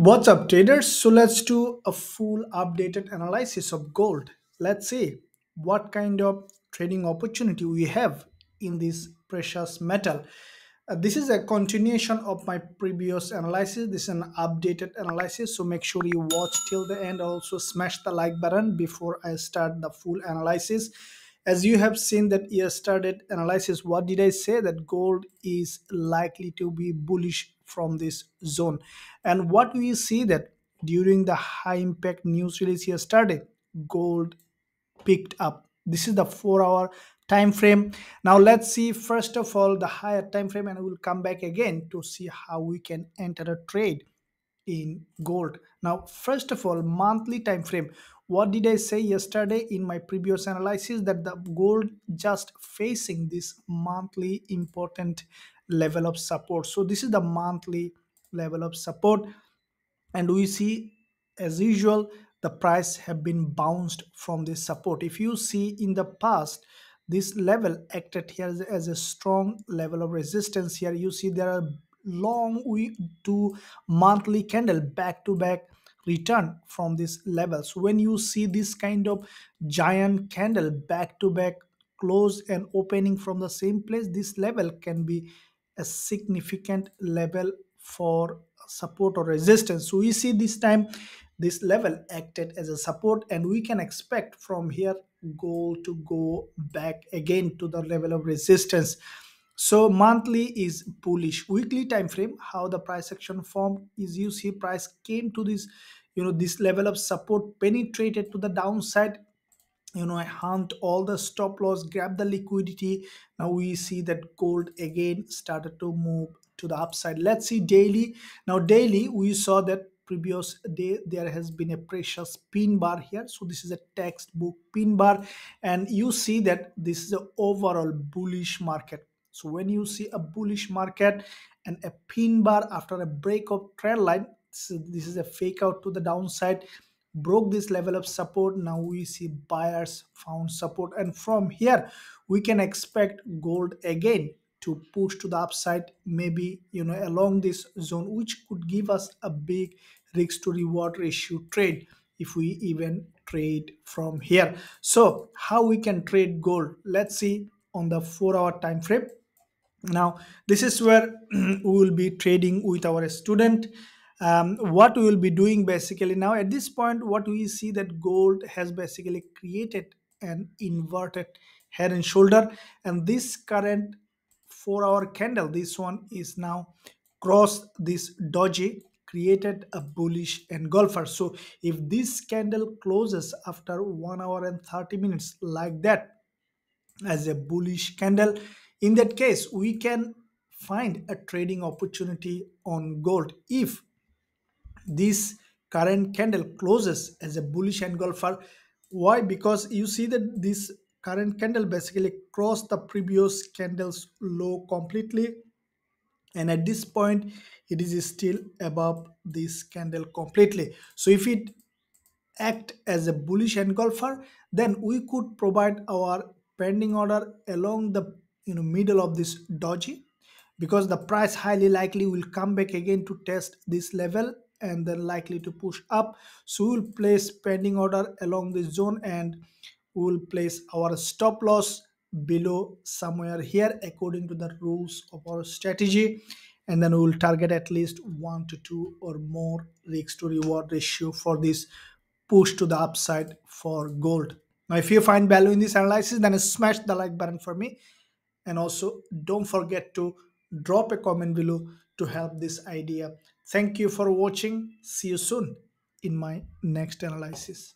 What's up, traders? So let's do a full updated analysis of gold. Let's see what kind of trading opportunity we have in this precious metal. Uh, this is a continuation of my previous analysis. This is an updated analysis. So make sure you watch till the end. Also smash the like button before I start the full analysis as you have seen that yesterday analysis what did i say that gold is likely to be bullish from this zone. And what we see that during the high impact news release yesterday gold picked up. This is the four hour time frame. Now let's see first of all the higher time frame and we'll come back again to see how we can enter a trade in gold. Now first of all monthly time frame. What did i say yesterday in my previous analysis that the gold just facing this monthly important level of support. So this is the monthly level of support. And we see as usual the price have been bounced from this support. If you see in the past this level acted here as, a strong level of resistance. Here you see there are long we do monthly candle back to back return from this level. So when you see this kind of giant candle back to back close and opening from the same place this level can be a significant level for support or resistance. So we see this time this level acted as a support and we can expect from here gold to go back again to the level of resistance. So monthly is bullish. Weekly time frame how the price action formed is you see price came to this you know this level of support penetrated to the downside you know i hunt all the stop loss grab the liquidity. Now we see that gold again started to move to the upside. Let's see daily. Now daily we saw that previous day there has been a precious pin bar here. So this is a textbook pin bar. And you see that this is an overall bullish market. So when you see a bullish market and a pin bar after a break of trend line this is a fake out to the downside broke this level of support. Now we see buyers found support and from here we can expect gold again to push to the upside maybe you know along this zone which could give us a big risk to reward ratio trade if we even trade from here. So how we can trade gold? Let's see on the four hour time frame. Now this is where we will be trading with our student um, what we will be doing basically now at this point what we see that gold has basically created an inverted head and shoulder and this current four hour candle this one is now crossed this doji created a bullish engulfer. So if this candle closes after one hour and 30 minutes like that as a bullish candle in that case we can find a trading opportunity on gold. If this current candle closes as a bullish engulfer. Why? Because you see that this current candle basically crossed the previous candle's low completely. And at this point it is still above this candle completely. So if it act as a bullish engulfer then we could provide our pending order along the you know middle of this doji because the price highly likely will come back again to test this level and then likely to push up. So we'll place pending order along this zone and we'll place our stop loss below somewhere here according to the rules of our strategy. And then we'll target at least one to two or more risk to reward ratio for this push to the upside for gold. Now if you find value in this analysis then smash the like button for me. And also don't forget to drop a comment below to help this idea thank you for watching. See you soon in my next analysis